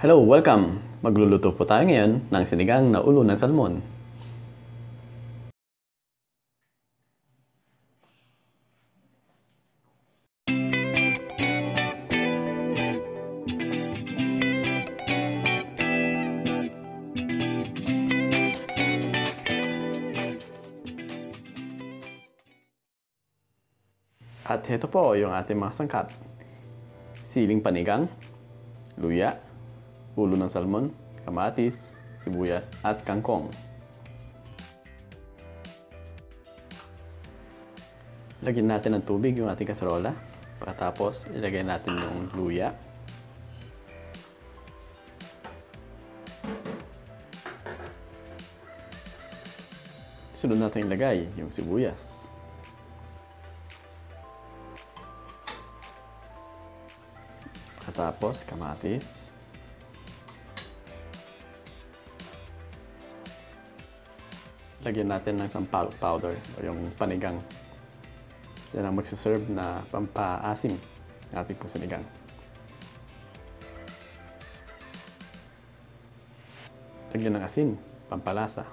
Hello, welcome! Magluluto po tayo ngayon ng sinigang na ulo ng salmon. At ito po yung ating mga sangkap. Siling panigang, luya, ulo ng salmon, kamatis, sibuyas, at kangkong. Lagyan natin ng tubig yung ating kaserola. Pagkatapos, ilagay natin yung luya. Sunod natin ilagay yung sibuyas. Pagkatapos, kamatis. Lagyan natin ng sampalok powder o yung panigang. Yan ang magsaserve na pampaasim ng ating po sinigang. Lagyan ng asin, pampalasa.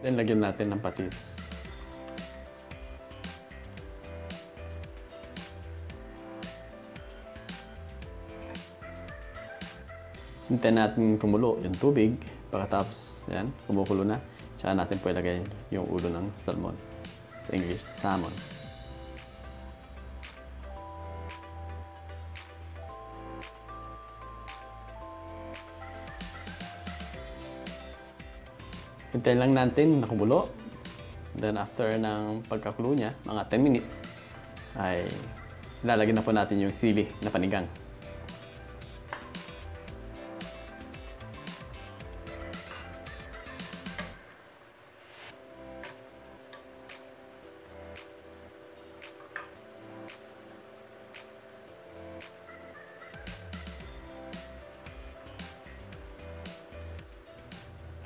Then lagyan natin ng patis. Hintayin natin kumulo yung tubig. Pagkatapos, yan, kumukulo na. Tsaka natin po ilagay yung ulo ng salmon. Sa English, salmon. Hintayin lang natin na kumulo. Then after ng pagkakulo niya, mga 10 minutes, ay lalagyan na po natin yung sili na panigang.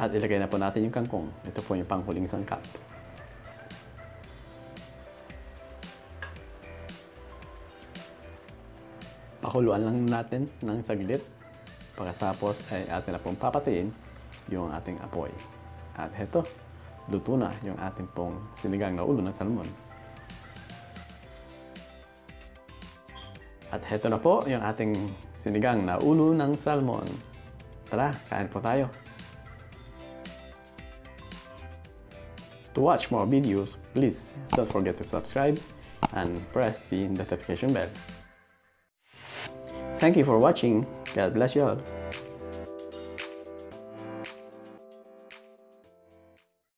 At ilagay na po natin yung kangkong. Ito po yung panghuling sangkap. Pakuluan lang natin ng saglit. Pagkatapos ay atin na pong papatiin yung ating apoy. At heto, luto na yung ating pong sinigang na ulo ng salmon. At heto na po yung ating sinigang na ulo ng salmon. Tara, kain po tayo. To watch more videos, please don't forget to subscribe and press the notification bell. Thank you for watching. God bless you all.